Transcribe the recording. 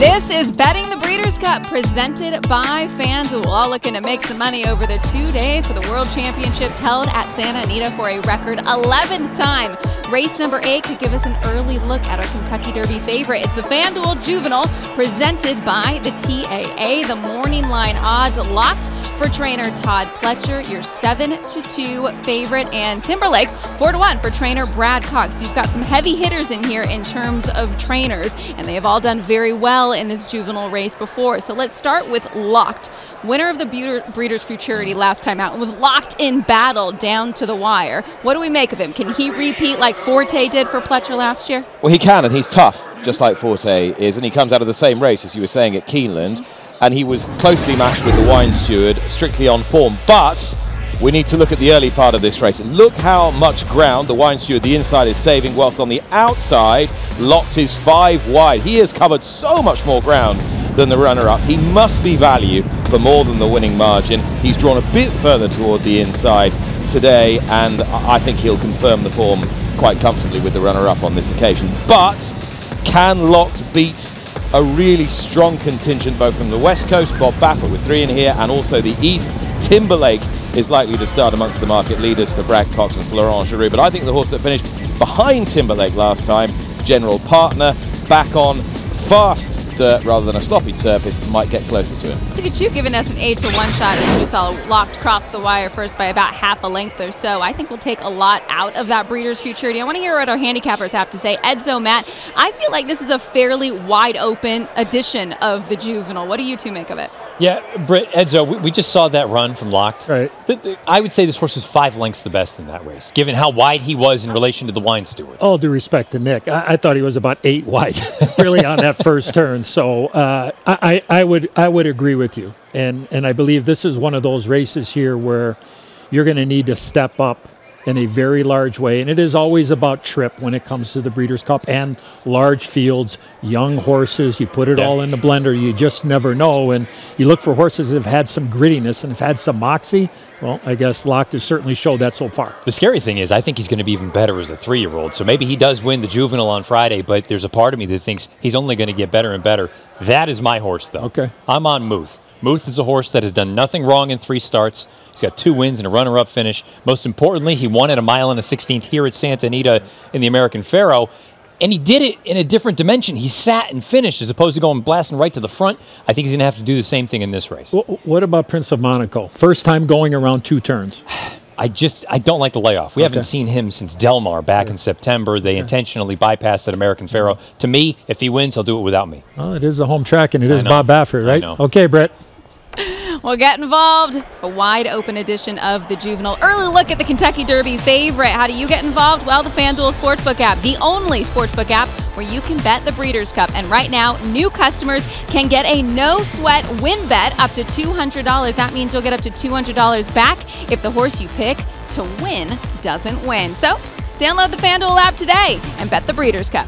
This is Betting the Breeders' Cup presented by FanDuel. All looking to make some money over the two days for the World Championships held at Santa Anita for a record 11th time. Race number eight could give us an early look at our Kentucky Derby favorite. It's the FanDuel Juvenile presented by the TAA. The morning line odds locked for trainer Todd Pletcher, your 7 to 2 favorite, and Timberlake 4 to 1 for trainer Brad Cox. You've got some heavy hitters in here in terms of trainers, and they have all done very well in this juvenile race before. So let's start with Locked. Winner of the Breeders' Futurity last time out and was locked in battle down to the wire. What do we make of him? Can he repeat like Forte did for Pletcher last year? Well, he can, and he's tough, just like Forte is, and he comes out of the same race as you were saying at Keeneland and he was closely matched with the Wine Steward, strictly on form. But we need to look at the early part of this race. Look how much ground the Wine Steward, the inside, is saving, whilst on the outside, Locked is five wide. He has covered so much more ground than the runner-up. He must be value for more than the winning margin. He's drawn a bit further toward the inside today, and I think he'll confirm the form quite comfortably with the runner-up on this occasion. But can Locked beat a really strong contingent both from the west coast, Bob Baffert with three in here, and also the east. Timberlake is likely to start amongst the market leaders for Brad Cox and Florent Geroux. But I think the horse that finished behind Timberlake last time, General Partner, back on fast dirt rather than a sloppy surface might get closer to him. Look at you giving us an 8 to 1 shot as saw locked across the wire first by about half a length or so. I think we'll take a lot out of that Breeders' Futurity. I want to hear what our handicappers have to say. Edzo, Matt, I feel like this is a fairly wide open edition of the Juvenile. What do you two make of it? Yeah, Britt, Edzo, we, we, just saw that run from Locked. Right. The, the, I would say this horse was five lengths the best in that race, given how wide he was in relation to the Wine Steward. All due respect to Nick, I, I thought he was about eight wide, really, on that first turn. So uh, I, I would I would agree with you, and and I believe this is one of those races here where you're going to need to step up in a very large way. And it is always about trip when it comes to the Breeders' Cup and large fields, young horses. You put it yeah. all in the blender, you just never know. And you look for horses that have had some grittiness and have had some moxie. Well, I guess Locked has certainly showed that so far. The scary thing is, I think he's going to be even better as a three year old. So maybe he does win the juvenile on Friday, but there's a part of me that thinks he's only going to get better and better. That is my horse, though. Okay. I'm on Muth. Muth is a horse that has done nothing wrong in three starts. He's got two wins and a runner-up finish. Most importantly, he won at a mile and a 16th here at Santa Anita in the American Pharoah. And he did it in a different dimension. He sat and finished as opposed to going blasting right to the front. I think he's going to have to do the same thing in this race. What about Prince of Monaco? First time going around two turns. I just I don't like the layoff. We okay. haven't seen him since Del Mar back yeah. in September. They yeah. intentionally bypassed that American Pharoah. To me, if he wins, he'll do it without me. Well, it is a home track, and it I is know. Bob Baffert, right? Okay, Brett. Well, get involved. A wide open edition of the Juvenile. Early look at the Kentucky Derby favorite. How do you get involved? Well, the FanDuel Sportsbook app, the only sportsbook app where you can bet the Breeders' Cup. And right now, new customers can get a no sweat win bet up to $200. That means you'll get up to $200 back if the horse you pick to win doesn't win. So, download the FanDuel app today and bet the Breeders' Cup.